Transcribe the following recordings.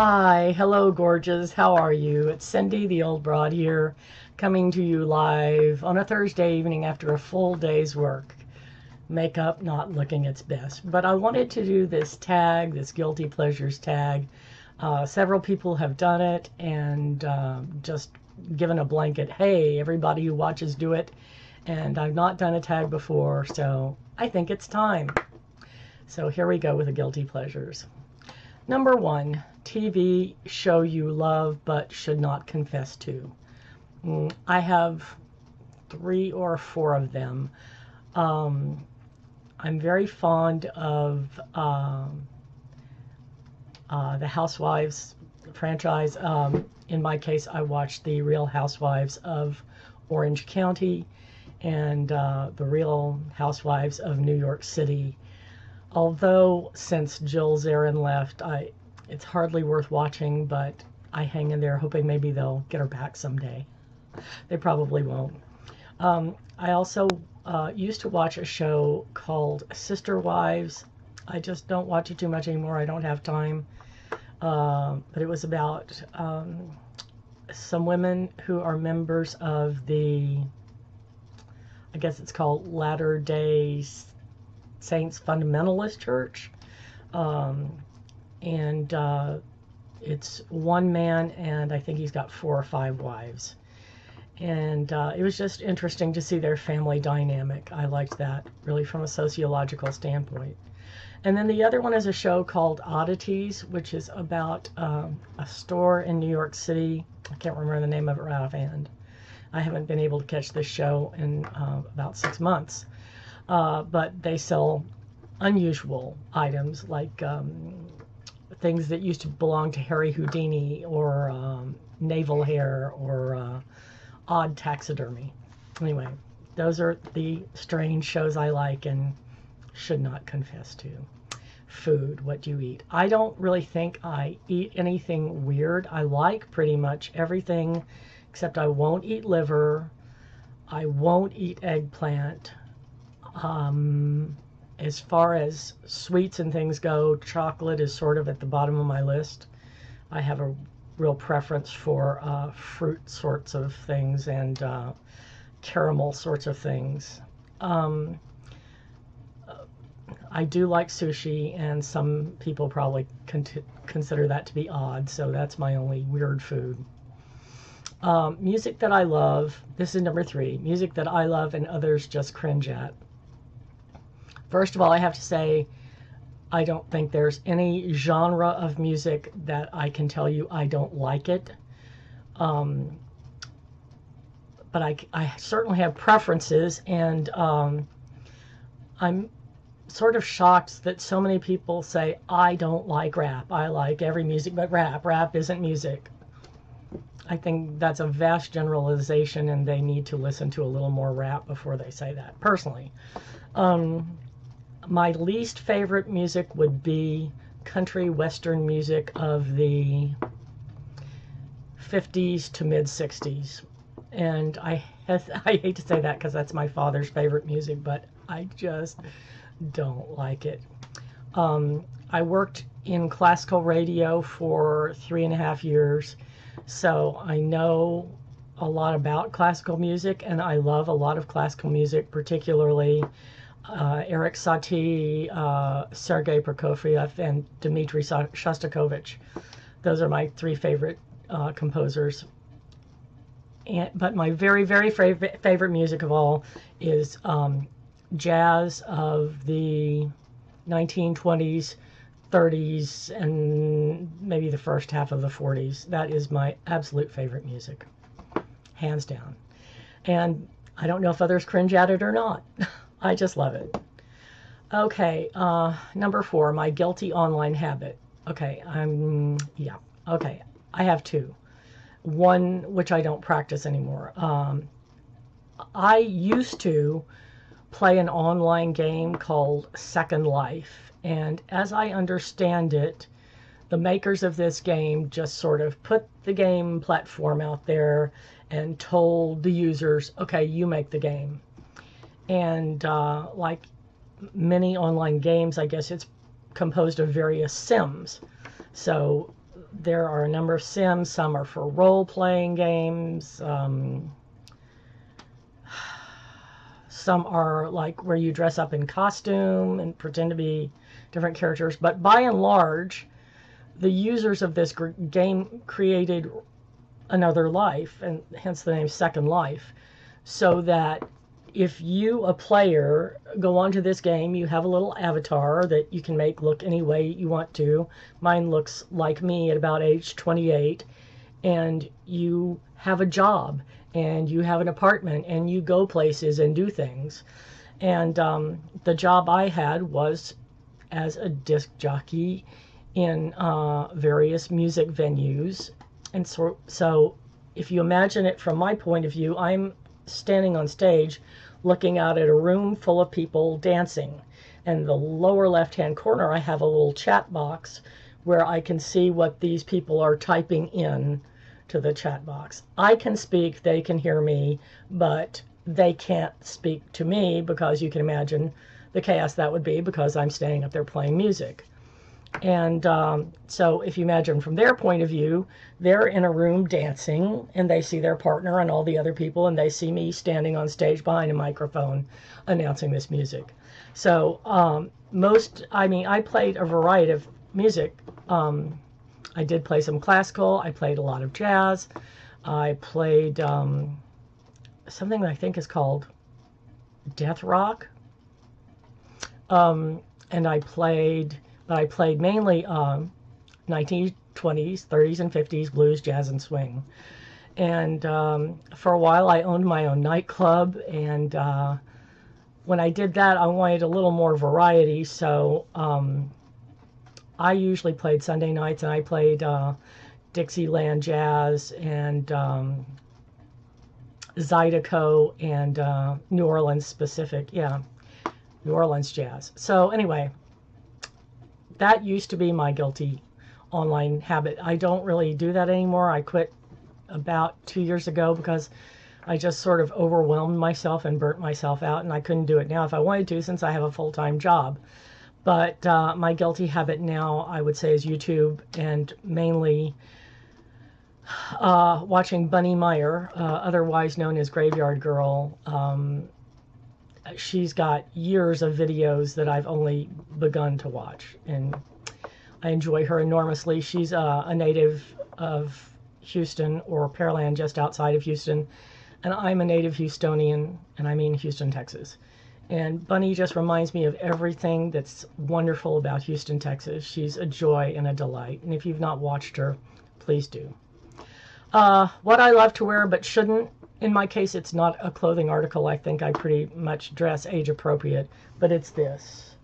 Hi, hello, gorgeous. How are you? It's Cindy, the old broad here, coming to you live on a Thursday evening after a full day's work. Makeup not looking its best, but I wanted to do this tag, this guilty pleasures tag. Uh, several people have done it and uh, just given a blanket, hey, everybody who watches do it. And I've not done a tag before, so I think it's time. So here we go with the guilty pleasures. Number one, TV show you love but should not confess to. Mm, I have three or four of them. Um, I'm very fond of um, uh, the Housewives franchise. Um, in my case, I watched the Real Housewives of Orange County and uh, the Real Housewives of New York City. Although since Jill Zarin left, I it's hardly worth watching, but I hang in there hoping maybe they'll get her back someday. They probably won't. Um, I also uh, used to watch a show called Sister Wives. I just don't watch it too much anymore. I don't have time. Uh, but it was about um, some women who are members of the, I guess it's called Latter day Saints Fundamentalist Church. Um, and uh, it's one man, and I think he's got four or five wives. And uh, it was just interesting to see their family dynamic. I liked that, really, from a sociological standpoint. And then the other one is a show called Oddities, which is about um, a store in New York City. I can't remember the name of it right offhand. I haven't been able to catch this show in uh, about six months. Uh, but they sell unusual items like um, things that used to belong to Harry Houdini or um, navel hair or uh, odd taxidermy. Anyway, those are the strange shows I like and should not confess to. Food, what do you eat? I don't really think I eat anything weird. I like pretty much everything except I won't eat liver. I won't eat eggplant. Um, as far as sweets and things go, chocolate is sort of at the bottom of my list. I have a real preference for uh, fruit sorts of things and uh, caramel sorts of things. Um, I do like sushi, and some people probably con consider that to be odd, so that's my only weird food. Um, music that I love, this is number three, music that I love and others just cringe at. First of all, I have to say, I don't think there's any genre of music that I can tell you I don't like it. Um, but I, I certainly have preferences, and um, I'm sort of shocked that so many people say, I don't like rap. I like every music but rap. Rap isn't music. I think that's a vast generalization, and they need to listen to a little more rap before they say that, personally. Um, my least favorite music would be country western music of the 50s to mid 60s. And I, I hate to say that because that's my father's favorite music, but I just don't like it. Um, I worked in classical radio for three and a half years, so I know a lot about classical music, and I love a lot of classical music, particularly uh, Erik Satie, uh, Sergei Prokofiev, and Dmitri Shostakovich. Those are my three favorite uh, composers. And, but my very, very favorite, favorite music of all is um, jazz of the 1920s, 30s, and maybe the first half of the 40s. That is my absolute favorite music, hands down. And I don't know if others cringe at it or not. I just love it. Okay, uh, number four, my guilty online habit. Okay, I'm, yeah, okay, I have two. One, which I don't practice anymore. Um, I used to play an online game called Second Life, and as I understand it, the makers of this game just sort of put the game platform out there and told the users, okay, you make the game and uh, like many online games, I guess it's composed of various sims. So there are a number of sims. Some are for role playing games. Um, some are like where you dress up in costume and pretend to be different characters. But by and large, the users of this game created another life, and hence the name Second Life, so that if you, a player, go onto this game, you have a little avatar that you can make look any way you want to. Mine looks like me at about age 28, and you have a job, and you have an apartment, and you go places and do things. And um, the job I had was as a disc jockey in uh, various music venues. And so, so if you imagine it from my point of view, I'm standing on stage looking out at a room full of people dancing. And the lower left hand corner, I have a little chat box where I can see what these people are typing in to the chat box. I can speak, they can hear me, but they can't speak to me because you can imagine the chaos that would be because I'm standing up there playing music. And um, so, if you imagine from their point of view, they're in a room dancing and they see their partner and all the other people, and they see me standing on stage behind a microphone announcing this music. So, um, most, I mean, I played a variety of music. Um, I did play some classical, I played a lot of jazz, I played um, something that I think is called death rock. Um, and I played I played mainly um, 1920s, 30s, and 50s blues, jazz, and swing. And um, for a while, I owned my own nightclub. And uh, when I did that, I wanted a little more variety. So um, I usually played Sunday nights, and I played uh, Dixieland jazz and um, Zydeco and uh, New Orleans specific. Yeah, New Orleans jazz. So anyway, that used to be my guilty online habit. I don't really do that anymore. I quit about two years ago because I just sort of overwhelmed myself and burnt myself out, and I couldn't do it now if I wanted to since I have a full time job. But uh, my guilty habit now, I would say, is YouTube and mainly uh, watching Bunny Meyer, uh, otherwise known as Graveyard Girl. Um, she's got years of videos that I've only begun to watch, and I enjoy her enormously. She's uh, a native of Houston or Pearland, just outside of Houston, and I'm a native Houstonian, and I mean Houston, Texas. And Bunny just reminds me of everything that's wonderful about Houston, Texas. She's a joy and a delight, and if you've not watched her, please do. Uh, what I love to wear but shouldn't in my case, it's not a clothing article. I think I pretty much dress age appropriate, but it's this.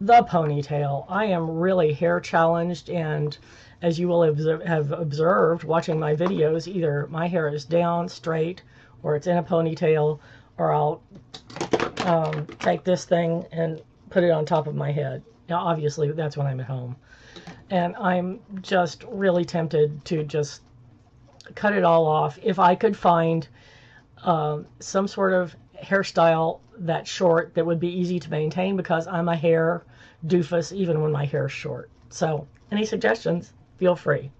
The ponytail. I am really hair challenged, and as you will have observed watching my videos, either my hair is down straight, or it's in a ponytail, or I'll um, take this thing and put it on top of my head. Now, obviously, that's when I'm at home. And I'm just really tempted to just cut it all off if I could find um, some sort of hairstyle that short that would be easy to maintain because I'm a hair doofus even when my hair is short. So, any suggestions? Feel free.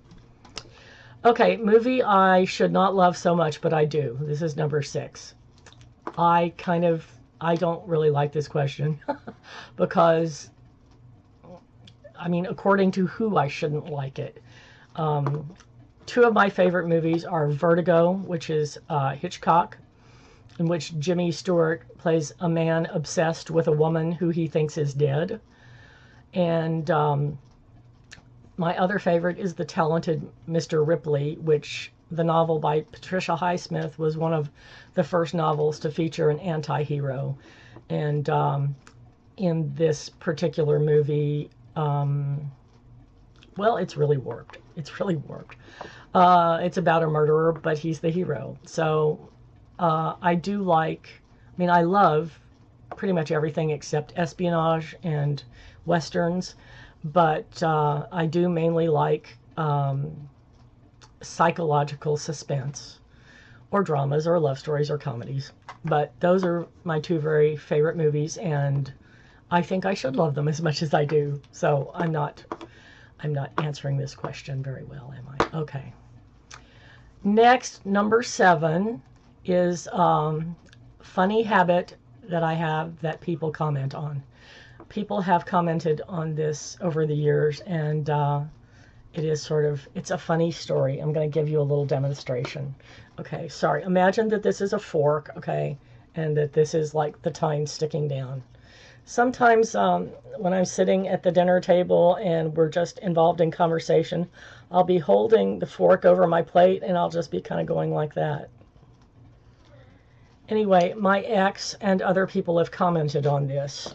Okay, movie I should not love so much, but I do. This is number six. I kind of, I don't really like this question because, I mean, according to who I shouldn't like it. Um, two of my favorite movies are Vertigo, which is uh, Hitchcock, in which Jimmy Stewart plays a man obsessed with a woman who he thinks is dead. And um, my other favorite is The Talented Mr. Ripley, which the novel by Patricia Highsmith was one of the first novels to feature an anti hero. And um, in this particular movie, um, well, it's really worked. It's really worked. Uh, it's about a murderer, but he's the hero. So uh, I do like, I mean, I love pretty much everything except espionage and westerns, but uh, I do mainly like um, psychological suspense or dramas or love stories or comedies. But those are my two very favorite movies, and I think I should love them as much as I do. So I'm not I'm not answering this question very well, am I? Okay. Next, number seven is um, funny habit that I have that people comment on. People have commented on this over the years, and uh, it is sort of it's a funny story. I'm going to give you a little demonstration. Okay, sorry. Imagine that this is a fork, okay, and that this is like the tine sticking down. Sometimes um, when I'm sitting at the dinner table and we're just involved in conversation, I'll be holding the fork over my plate and I'll just be kind of going like that. Anyway, my ex and other people have commented on this.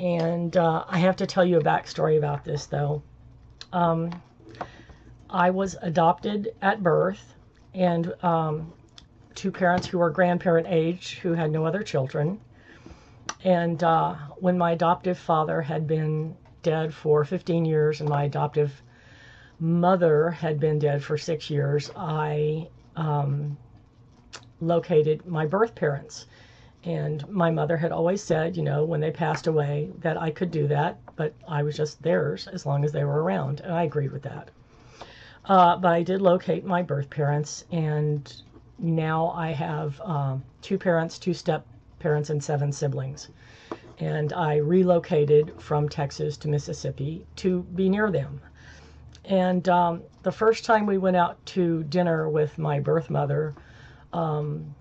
And uh, I have to tell you a backstory about this, though. Um, I was adopted at birth, and um, two parents who were grandparent age who had no other children. And uh, when my adoptive father had been dead for 15 years and my adoptive mother had been dead for six years, I um, located my birth parents. And my mother had always said, you know, when they passed away, that I could do that, but I was just theirs as long as they were around. And I agreed with that. Uh, but I did locate my birth parents, and now I have um, two parents, two step parents, and seven siblings. And I relocated from Texas to Mississippi to be near them. And um, the first time we went out to dinner with my birth mother, um,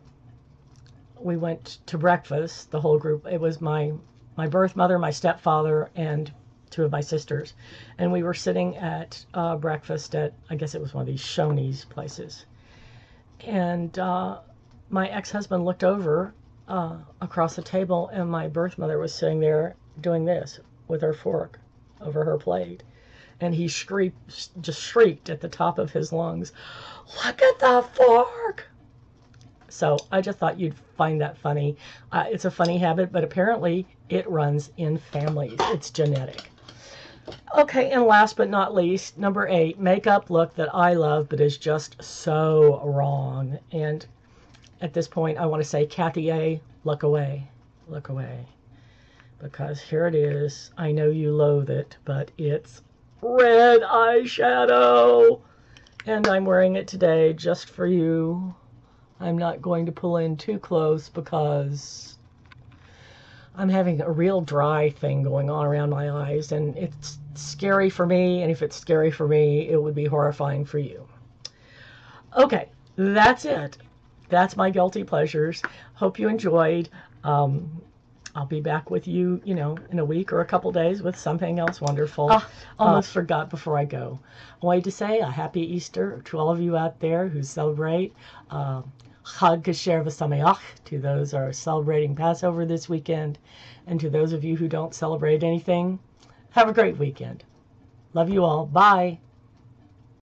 we went to breakfast, the whole group. It was my my birth mother, my stepfather, and two of my sisters. And we were sitting at uh, breakfast at, I guess it was one of these Shoney's places. And uh, my ex husband looked over uh, across the table, and my birth mother was sitting there doing this with her fork over her plate. And he shrieked, just shrieked at the top of his lungs, Look at the fork! So I just thought you'd find that funny. Uh, it's a funny habit, but apparently it runs in families. It's genetic. Okay, and last but not least, number eight, makeup look that I love but is just so wrong. And at this point, I want to say, Kathy A., look away. Look away. Because here it is. I know you loathe it, but it's red eyeshadow. And I'm wearing it today just for you. I'm not going to pull in too close because I'm having a real dry thing going on around my eyes and it's scary for me and if it's scary for me it would be horrifying for you. Okay, that's it. That's my guilty pleasures. Hope you enjoyed. Um, I'll be back with you, you know, in a week or a couple days with something else wonderful. Oh, almost forgot before I go. I wanted to say a happy Easter to all of you out there who celebrate. Uh, Chag Kasher V'Sameach to those who are celebrating Passover this weekend, and to those of you who don't celebrate anything, have a great weekend. Love you all. Bye.